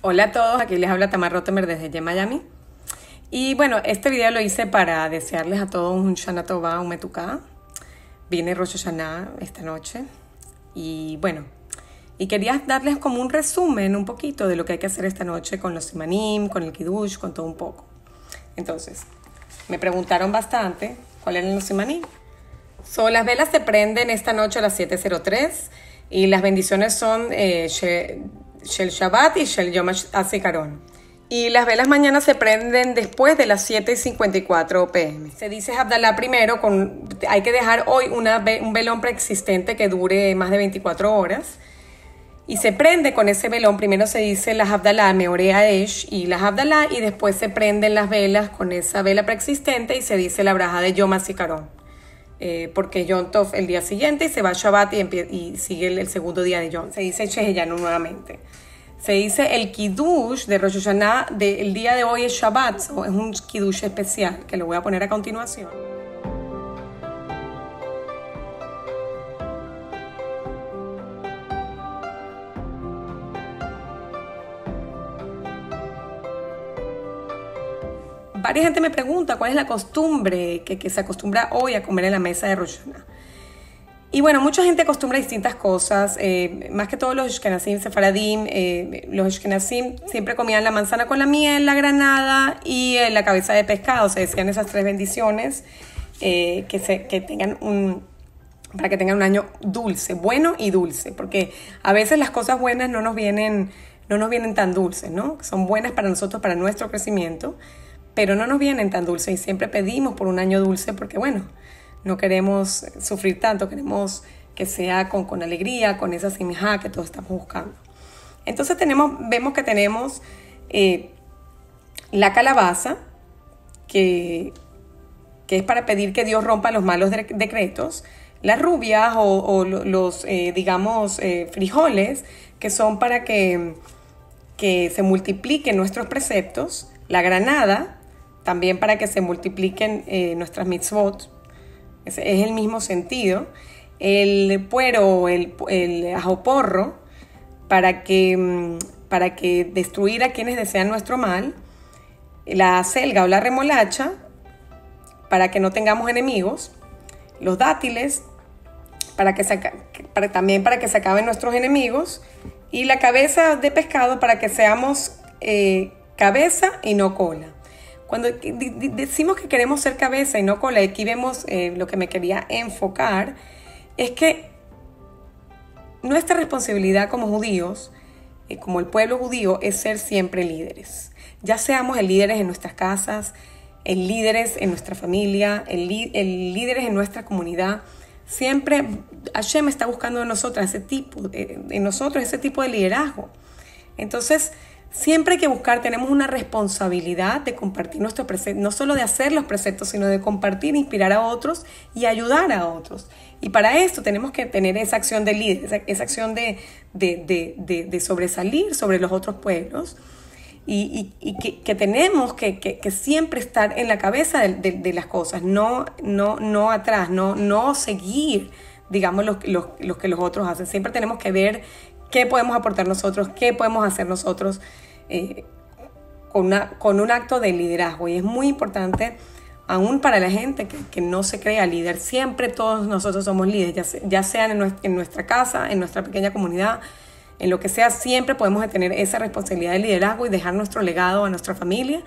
Hola a todos, aquí les habla Tamar Rottenberg desde Miami. Y bueno, este video lo hice para desearles a todos un Shana Tova, un Metuká. Viene Rosh Hashanah esta noche. Y bueno, y quería darles como un resumen un poquito de lo que hay que hacer esta noche con los simanim, con el kiddush, con todo un poco. Entonces, me preguntaron bastante cuáles eran los simanim. So, las velas se prenden esta noche a las 7.03 y las bendiciones son eh, Shel Shabbat y Shel Yom HaZikaron. Y las velas mañana se prenden después de las 7.54 pm. Se dice Abdalá primero, con, hay que dejar hoy una, un velón preexistente que dure más de 24 horas. Y se prende con ese velón, primero se dice las Abdalá, Meorea Esh y las Abdalá, y después se prenden las velas con esa vela preexistente y se dice la braja de Yom HaZikaron. Eh, porque Yom Tov el día siguiente y se va a Shabbat y, sigue el, segundo día de Yom. Se dice Sheheyanu nuevamente. Se dice el Kiddush de Rosh Hashanah del día de hoy es Shabbat, o es un Kiddush especial que lo voy a poner a continuación. Varias gente me pregunta cuál es la costumbre que, se acostumbra hoy a comer en la mesa de Rosh Y bueno, mucha gente acostumbra distintas cosas, eh, más que todos los Ashkenazim, Sefaradim, eh, los Ashkenazim siempre comían la manzana con la miel, la granada y eh, la cabeza de pescado, se decían esas tres bendiciones que, se, que tengan un, para que tengan un año dulce, bueno y dulce, porque a veces las cosas buenas no nos vienen, no nos vienen tan dulces, ¿no? Son buenas para nosotros, para nuestro crecimiento, pero no nos vienen tan dulces y siempre pedimos por un año dulce porque, bueno, no queremos sufrir tanto, queremos que sea con, con alegría, con esa simja que todos estamos buscando. Entonces tenemos, vemos que tenemos eh, la calabaza, que, que, es para pedir que Dios rompa los malos decretos, las rubias o, los, eh, digamos, eh, frijoles, que son para que, que se multipliquen nuestros preceptos, la granada, también para que se multipliquen eh, nuestras mitzvot. Es, el mismo sentido. El puero, el, el ajoporro, para que, mm, para que destruir a quienes desean nuestro mal. La selga o la remolacha, para que no tengamos enemigos. Los dátiles, para que también para que se acaben nuestros enemigos. Y la cabeza de pescado para que seamos eh, cabeza y no cola. Cuando decimos que queremos ser cabeza y no cola, aquí vemos eh, lo que me quería enfocar, es que nuestra responsabilidad como judíos, eh, como el pueblo judío, es ser siempre líderes. Ya seamos el líderes en nuestras casas, el líderes en nuestra familia, el, líderes en nuestra comunidad. Siempre Hashem está buscando en nosotros ese tipo, eh, en nosotros ese tipo de liderazgo. Entonces, Siempre hay que buscar, tenemos una responsabilidad de compartir nuestro precepto, no solo de hacer los preceptos, sino de compartir, inspirar a otros y ayudar a otros. Y para esto tenemos que tener esa acción de líder, esa, acción de, de, sobresalir sobre los otros pueblos y, que, tenemos que, siempre estar en la cabeza de, las cosas, no, no, no atrás, no, no seguir, digamos, lo, lo que los otros hacen. Siempre tenemos que ver qué podemos aportar nosotros, qué podemos hacer nosotros eh, con, una, con un acto de liderazgo. Y es muy importante, aún para la gente que, no se crea líder, siempre todos nosotros somos líderes, ya, sea en, nuestra casa, en nuestra pequeña comunidad, en lo que sea, siempre podemos tener esa responsabilidad de liderazgo y dejar nuestro legado a nuestra familia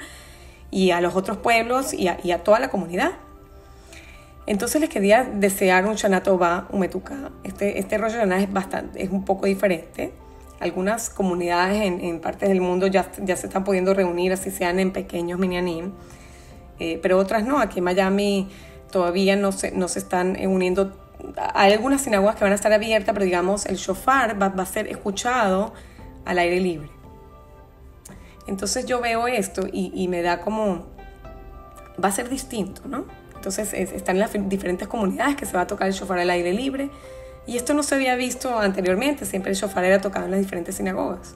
y a los otros pueblos y a toda la comunidad. Entonces les quería desear un Shana Tova, un. Este, este Rosh es, bastante, es un poco diferente. Algunas comunidades en, partes del mundo ya, ya se están pudiendo reunir, así sean en pequeños minyanim, eh, pero otras no. Aquí en Miami todavía no se, no se están uniendo. Hay algunas sinagogas que van a estar abiertas, pero digamos, el shofar va, va a ser escuchado al aire libre. Entonces yo veo esto y, y me da como, va a ser distinto, ¿no? Entonces están en las diferentes comunidades que se va a tocar el shofar al aire libre. Y esto no se había visto anteriormente, siempre el shofar era tocado en las diferentes sinagogas.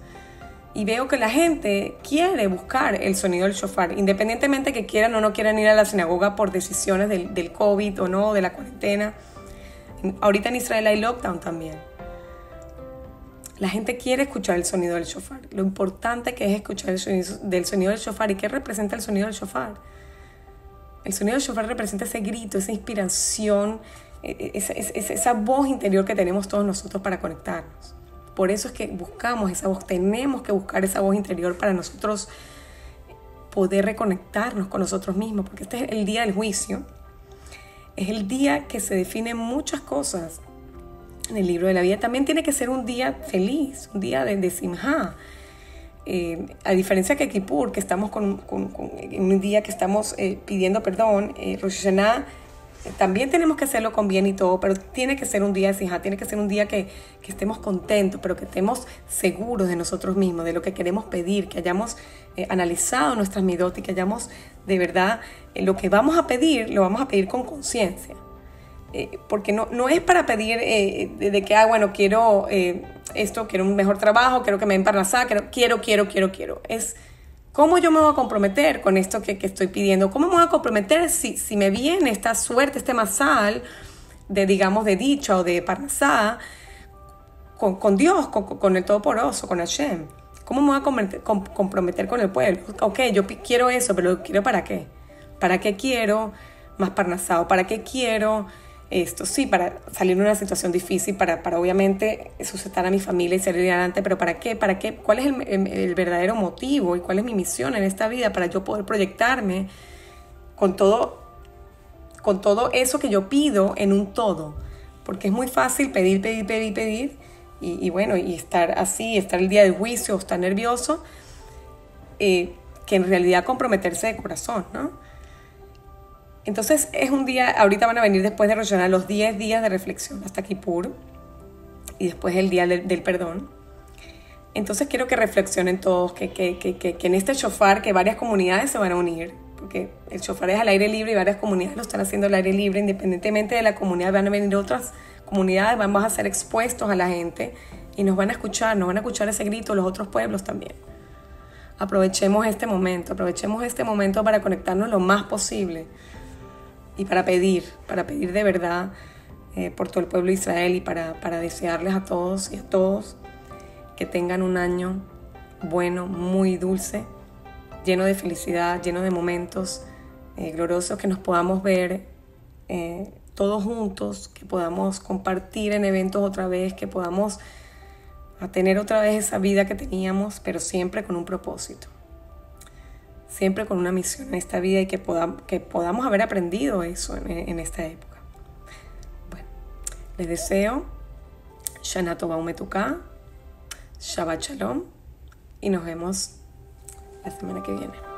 Y veo que la gente quiere buscar el sonido del shofar, independientemente que quieran o no quieran ir a la sinagoga por decisiones del, del COVID o no, de la cuarentena. Ahorita en Israel hay lockdown también. La gente quiere escuchar el sonido del shofar. Lo importante que es escuchar el sonido del sonido del shofar. ¿Y qué representa el sonido del shofar? El sonido del shofar representa ese grito, esa inspiración, e, e, esa, voz interior que tenemos todos nosotros para conectarnos. Por eso es que buscamos esa voz, tenemos que buscar esa voz interior para nosotros poder reconectarnos con nosotros mismos, porque este es el día del juicio. Es el día que se definen muchas cosas en el libro de la vida. También tiene que ser un día feliz, un día de, de. Eh, a diferencia que Kippur, que estamos con, un día que estamos eh, pidiendo perdón, eh, Rosh Hashanah, también tenemos que hacerlo con bien y todo, pero tiene que ser un día tiene que ser un día que, estemos contentos, pero que estemos seguros de nosotros mismos, de lo que queremos pedir, que hayamos analizado nuestras midot y que hayamos de verdad lo que vamos a pedir, lo vamos a pedir con conciencia. Eh, porque no, no es para pedir eh, de, que, ah, bueno, quiero eh, esto, quiero un mejor trabajo, quiero que me den parnasá, quiero, quiero, quiero, quiero, quiero. Es cómo yo me voy a comprometer con esto que, que estoy pidiendo, cómo me voy a comprometer si, si me viene esta suerte, este masal de, digamos, de dicha o de parnasá con, con Dios, con, con, el Todopoderoso, con Hashem. ¿Cómo me voy a comprometer con el pueblo? Ok, yo quiero eso, pero quiero para qué? ¿Para qué quiero más parnasado? ¿Para qué quiero esto, sí, para salir de una situación difícil, para, para obviamente sustentar a mi familia y salir adelante, pero ¿para qué? ¿Para qué? ¿Cuál es el, verdadero motivo y cuál es mi misión en esta vida para yo poder proyectarme con todo, con todo eso que yo pido en un todo? Porque es muy fácil pedir, pedir, pedir, pedir y, bueno, y estar así, estar el día del juicio, estar nervioso, eh, que en realidad comprometerse de corazón, ¿no? Entonces es un día, ahorita van a venir después de Rosh los 10 días de reflexión hasta Kippur y después el día del, perdón. Entonces quiero que reflexionen todos, que, que, que, que, en este shofar, que varias comunidades se van a unir, porque el shofar es al aire libre y varias comunidades lo están haciendo al aire libre, independientemente de la comunidad, van a venir otras comunidades, vamos a ser expuestos a la gente y nos van a escuchar, nos van a escuchar ese grito los otros pueblos también. Aprovechemos este momento, aprovechemos este momento para conectarnos lo más posible y para pedir, para pedir de verdad eh, por todo el pueblo de Israel y para, para desearles a todos y a todos que tengan un año bueno, muy dulce, lleno de felicidad, lleno de momentos eh, gloriosos, que nos podamos ver eh, todos juntos, que podamos compartir en eventos otra vez, que podamos tener otra vez esa vida que teníamos, pero siempre con un propósito siempre con una misión en esta vida y que, podamos, que podamos haber aprendido eso en, esta época. Bueno, les deseo Shana Tova Umetuka, Shabbat Shalom y nos vemos la semana que viene.